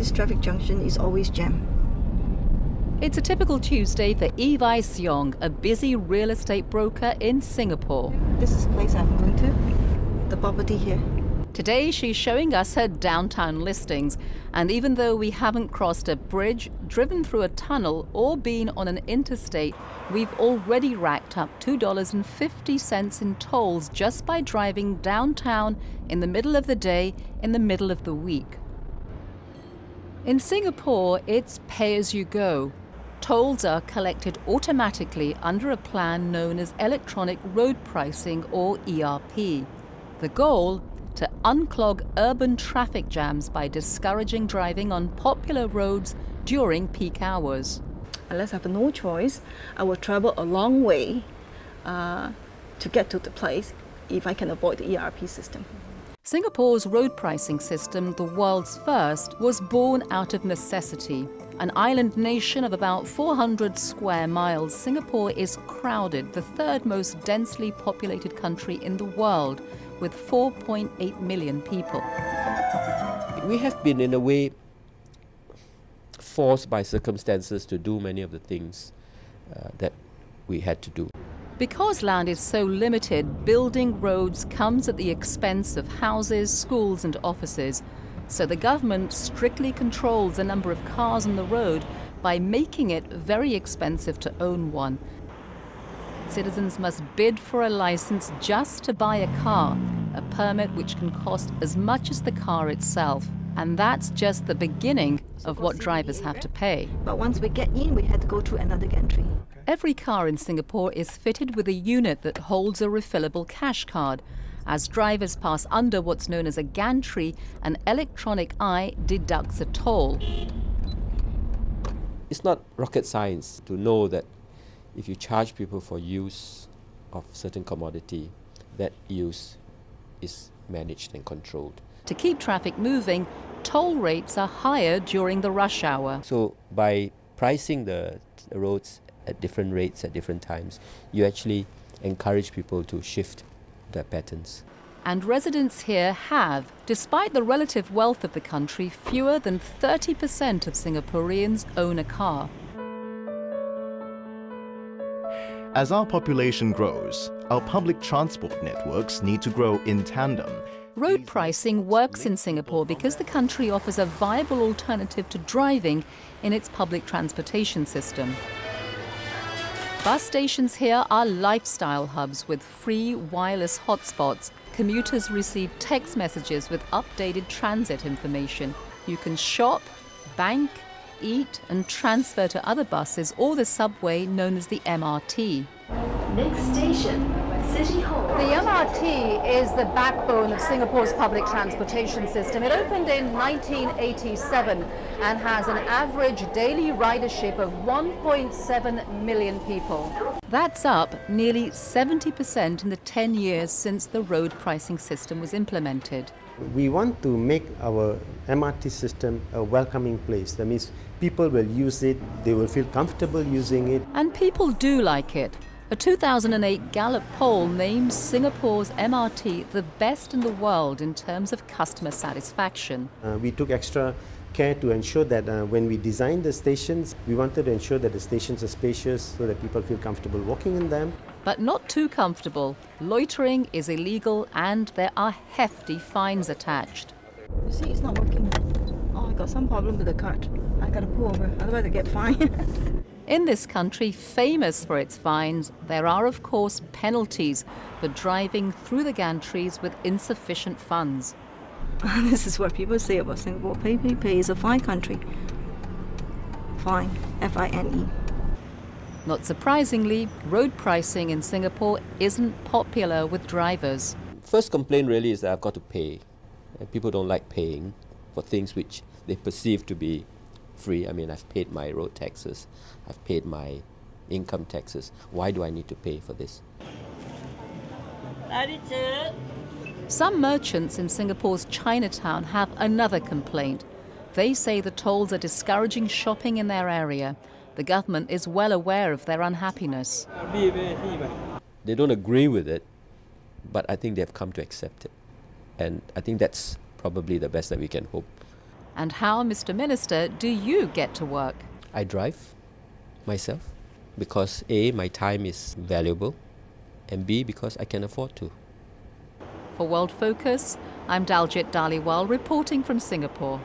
this traffic junction is always jammed. It's a typical Tuesday for Evai Seong, a busy real estate broker in Singapore. This is the place I'm going to, the property here. Today, she's showing us her downtown listings. And even though we haven't crossed a bridge, driven through a tunnel, or been on an interstate, we've already racked up $2.50 in tolls just by driving downtown in the middle of the day, in the middle of the week. In Singapore, it's pay as you go. Tolls are collected automatically under a plan known as Electronic Road Pricing or ERP. The goal to unclog urban traffic jams by discouraging driving on popular roads during peak hours. Unless I have no choice, I will travel a long way uh, to get to the place if I can avoid the ERP system. Singapore's road pricing system, the world's first, was born out of necessity. An island nation of about 400 square miles, Singapore is crowded, the third most densely populated country in the world, with 4.8 million people. We have been, in a way, forced by circumstances to do many of the things uh, that we had to do. Because land is so limited, building roads comes at the expense of houses, schools, and offices. So the government strictly controls the number of cars on the road by making it very expensive to own one. Citizens must bid for a license just to buy a car, a permit which can cost as much as the car itself. And that's just the beginning of what drivers have to pay. But once we get in, we had to go through another gantry. Every car in Singapore is fitted with a unit that holds a refillable cash card. As drivers pass under what's known as a gantry, an electronic eye deducts a toll. It's not rocket science to know that if you charge people for use of certain commodity, that use is managed and controlled. To keep traffic moving, toll rates are higher during the rush hour. So by pricing the, the roads at different rates at different times, you actually encourage people to shift their patterns. And residents here have, despite the relative wealth of the country, fewer than 30% of Singaporeans own a car. As our population grows, our public transport networks need to grow in tandem. Road pricing works in Singapore because the country offers a viable alternative to driving in its public transportation system. Bus stations here are lifestyle hubs with free wireless hotspots. Commuters receive text messages with updated transit information. You can shop, bank, eat, and transfer to other buses or the subway known as the MRT. Next station, City Hall. The MRT is the backbone of Singapore's public transportation system. It opened in 1987 and has an average daily ridership of 1.7 million people. That's up nearly 70% in the 10 years since the road pricing system was implemented. We want to make our MRT system a welcoming place. That means people will use it, they will feel comfortable using it. And people do like it. A 2008 Gallup poll names Singapore's MRT the best in the world in terms of customer satisfaction. Uh, we took extra care to ensure that uh, when we designed the stations, we wanted to ensure that the stations are spacious so that people feel comfortable walking in them. But not too comfortable. Loitering is illegal and there are hefty fines attached. You see, it's not working. Oh, I got some problem with the cart. I gotta pull over, otherwise I get fined. In this country, famous for its fines, there are, of course, penalties for driving through the gantries with insufficient funds. this is what people say about Singapore. Pay, pay, pay is a fine country. Fine. F I N E. Not surprisingly, road pricing in Singapore isn't popular with drivers. First complaint really is that I've got to pay. People don't like paying for things which they perceive to be free. I mean, I've paid my road taxes, I've paid my income taxes. Why do I need to pay for this? Some merchants in Singapore's Chinatown have another complaint. They say the tolls are discouraging shopping in their area. The government is well aware of their unhappiness. They don't agree with it, but I think they've come to accept it. And I think that's probably the best that we can hope. And how, Mr. Minister, do you get to work? I drive myself because A, my time is valuable, and B, because I can afford to. For Worldfocus, I'm Daljit Dhaliwal reporting from Singapore.